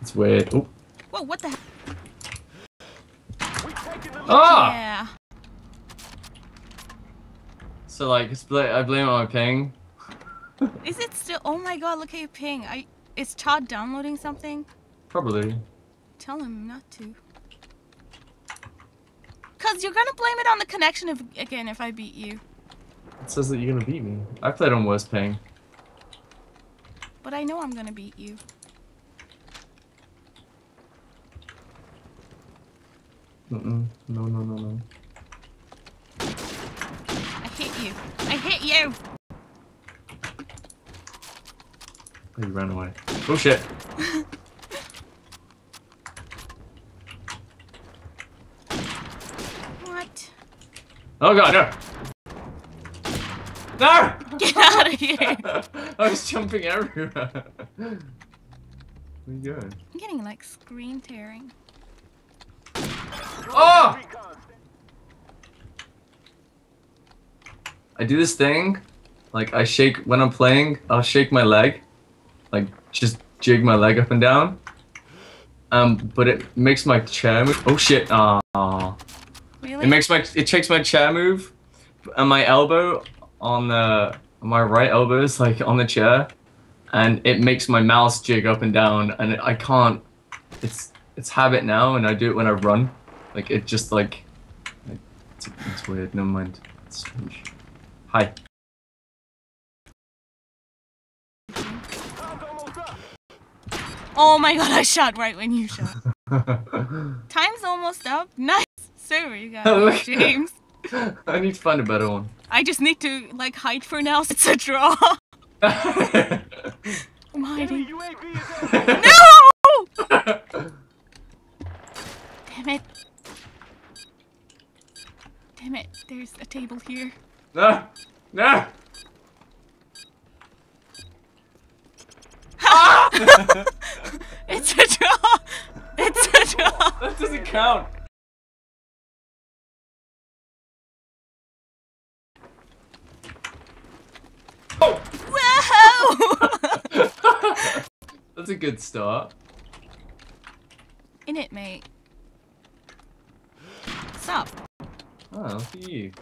It's weird. Oh. Whoa, what the heck? Ah! Yeah. So like, I blame it on my ping. Is it still? Oh my god, look at your ping. I. Is Todd downloading something? Probably. Tell him not to. Cause you're gonna blame it on the connection if, again if I beat you. It says that you're gonna beat me. I played on worst ping. But I know I'm gonna beat you. Mm-mm. No, no, no, no. I hit you. I hit you. Oh, you ran away. Oh shit. What? Oh god, no! No! Get out of here. I was jumping everywhere. Where are you going? I'm getting like screen tearing. Oh! I do this thing, like I shake when I'm playing. I'll shake my leg, like just jig my leg up and down. Um, but it makes my chair move. Oh shit! Ah, Really? it makes my it takes my chair move, and my elbow on the my right elbow is like on the chair, and it makes my mouse jig up and down, and I can't. It's it's habit now, and I do it when I run. Like it just like, like it's, it's weird. Never mind. It's strange. Hi. oh my god, I shot right when you shot. Time's almost up. Nice. Sorry, you guys. James. I need to find a better one. I just need to like hide for now. so It's a draw. I'm hiding. No! Damn it. Damn it. There's a table here. no, no. It's a draw. It's a draw. That doesn't count. Oh! Whoa! That's a good start. In it, mate. Stop. Ah, oh, look at you.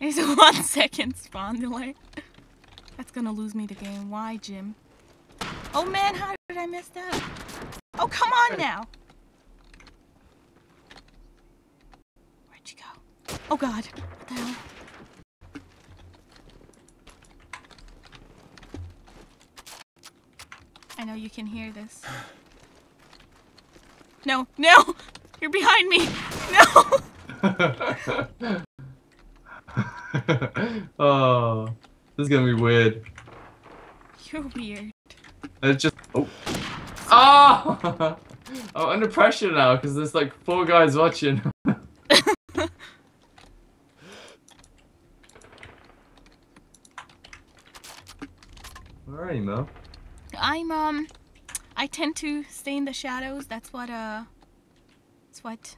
There's a one second spawn delay. That's gonna lose me the game. Why, Jim? Oh man, how did I miss that? Oh, come on now. Where'd you go? Oh god. What the hell? I know you can hear this. No, no! You're behind me! No! oh, this is gonna be weird. You're weird. It's just oh, ah! I'm under pressure now because there's like four guys watching. Where are you, Mel? I'm um I tend to stay in the shadows. That's what uh that's what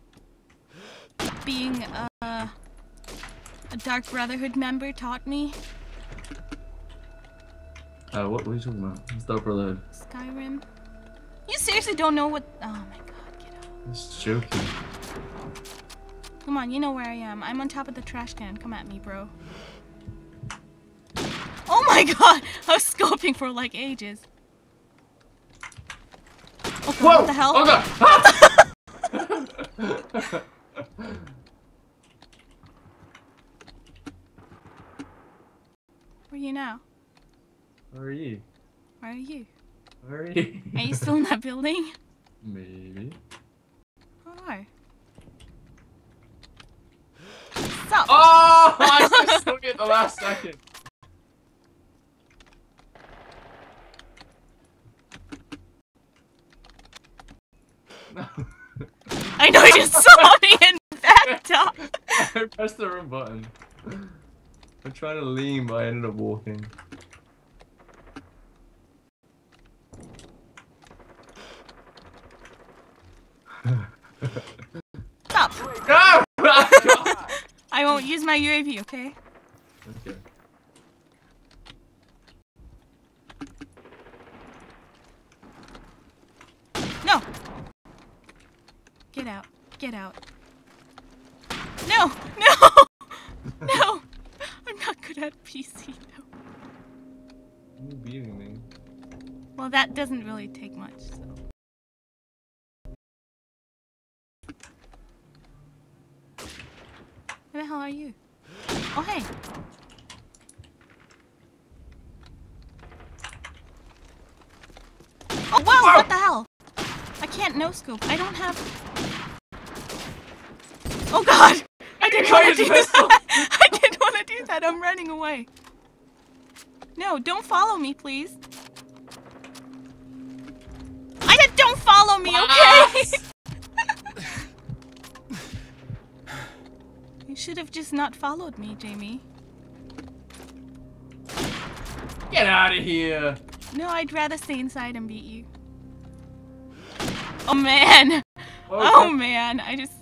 being a a Dark Brotherhood member taught me. Uh, what, what are you talking about? It's Dark Brotherhood. Skyrim. You seriously don't know what Oh my god, get out. I'm joking. Come on, you know where I am. I'm on top of the trash can. Come at me, bro. Oh my god! I was scoping for like ages. Oh god, what the hell? Oh god! Ah! Where are you now? Where are you? Where are you? Where are you? Are you still in that building? Maybe. Oh. Stop. Oh! I just took it the last second. No. I know you saw me and backed up. I pressed the wrong button. I'm trying to lean, but I ended up walking. Stop. Oh no! I won't use my UAV, okay? okay. No! Get out. Get out. No! No! No! I'm not good at PC, no. You beating me. Well, that doesn't really take much, so. Where the hell are you? Oh, hey! Oh, wow! What the hell? I can't no scope. I don't have. Oh god! I didn't want to do pistol. that. I didn't want to do that. I'm running away. No, don't follow me, please. I said don't follow me, okay? you should have just not followed me, Jamie. Get out of here! No, I'd rather stay inside and beat you. Oh man! Oh, oh man, I just.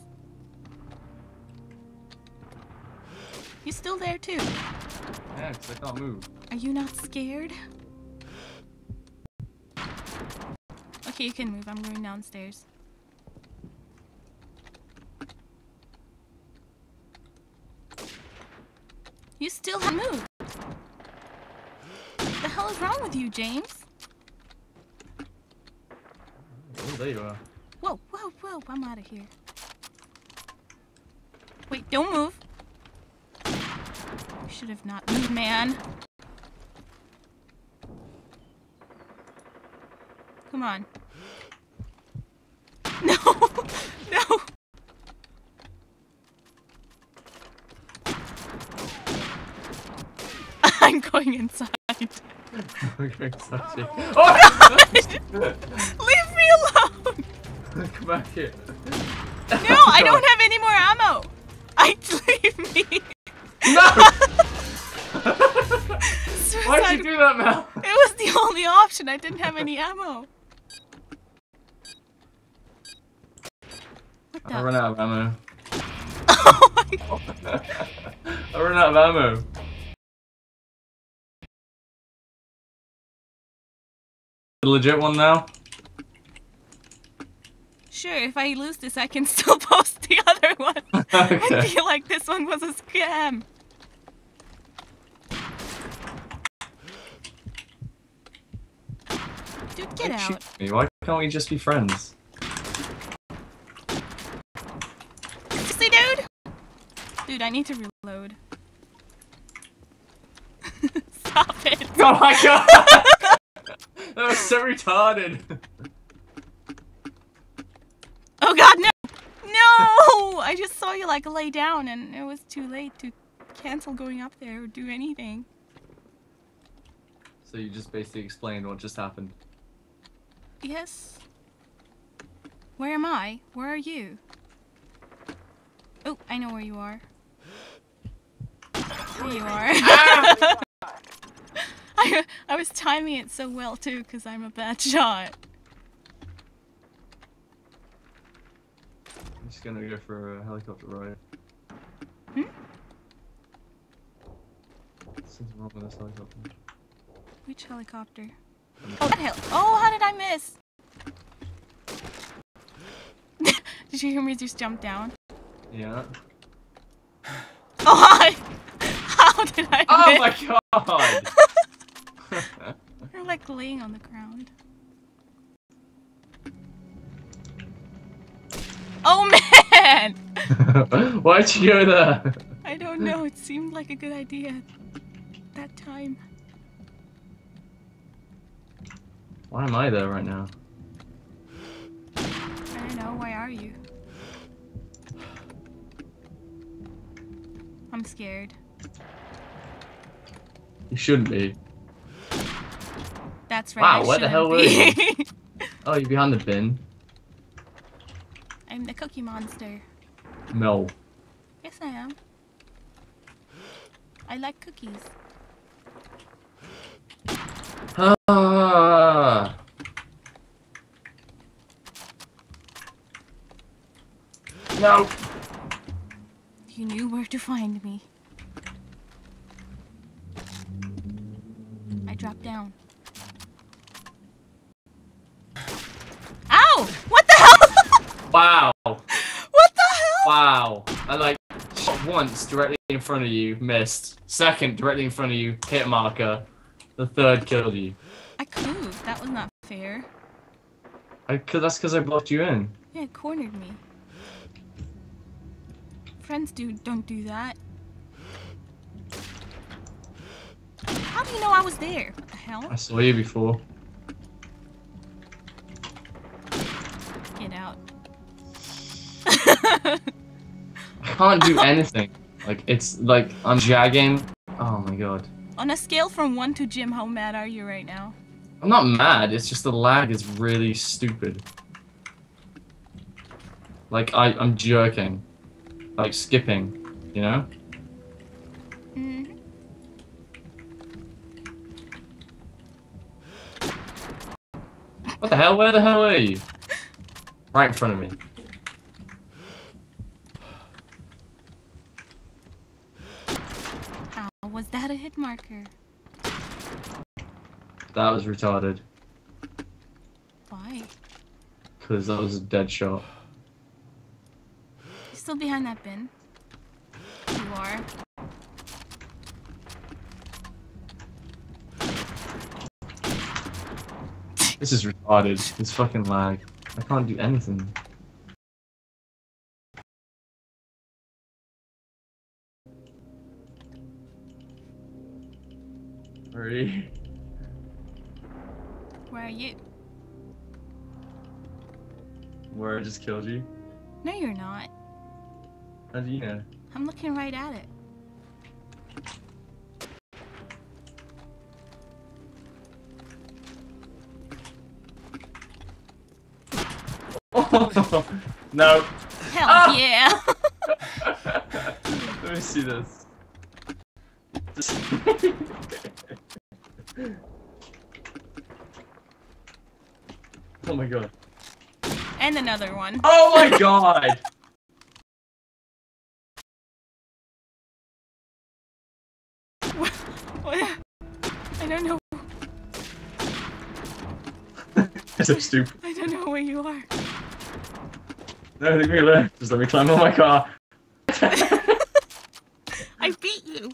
You still there too? Yeah, I can't move. Are you not scared? Okay, you can move. I'm going downstairs. You still haven't moved. What the hell is wrong with you, James? Oh, there you are. Whoa, whoa, whoa, I'm out of here. Wait, don't move. Should have not moved, man. Come on. No! No! I'm going inside. Oh! Leave me alone! Come back here. No, I don't have any more ammo! I leave me! No! Why'd you do that, Mel? It was the only option. I didn't have any ammo. I ran out of ammo. Oh my god. I ran out of ammo. The legit one now? Sure, if I lose this, I can still post the other one. I feel like this one was a scam. Dude, get Don't out. Me. Why can't we just be friends? See, dude? Dude, I need to reload. Stop it. Oh my god! that was so retarded. Oh god, no! No! I just saw you like lay down and it was too late to cancel going up there or do anything. So you just basically explained what just happened. Yes. Where am I? Where are you? Oh, I know where you are. There you are. I, I was timing it so well too because I'm a bad shot. I'm just gonna go for a helicopter ride. Hmm? Something's wrong with this helicopter. Which helicopter? Oh, that hel- Oh, how did I miss? did you hear me just jump down? Yeah. Oh, hi! How did I Oh miss? my god! You're like laying on the ground. Oh man! Why'd you go there? I don't know, it seemed like a good idea that time. Why am I there right now? I don't know, why are you? I'm scared. You shouldn't be. That's right. Wow, I where the hell were be. Oh, you're behind the bin? I'm the cookie monster. No. Yes, I am. I like cookies. Ah. No. You knew where to find me. I dropped down. Ow! What the hell? Wow. what the hell? Wow. I like shot once directly in front of you, missed. Second directly in front of you, hit marker. The third killed you. I moved. That was not fair. I, cause that's because I blocked you in. Yeah, it cornered me. Friends do don't do that. How do you know I was there? What the hell? I saw you before. Get out. I can't do anything. Like it's like I'm jagging. Oh my god. On a scale from one to Jim, how mad are you right now? I'm not mad. It's just the lag is really stupid. Like I I'm jerking, like skipping, you know. Mm. What the hell? Where the hell are you? Right in front of me. How was that a hit marker? That was retarded. Why? Cause that was a dead shot. You still behind that bin? You are. This is retarded. This fucking lag. I can't do anything. Where are you? Where I just killed you? No, you're not. How do you know? I'm looking right at it. no. Hell Ah! yeah! Let me see this. Oh my god. and another one. Oh my god! What? I don't know. That's so stupid. I don't know where you are. No, leave me alone. Just let me climb on my car. I beat you.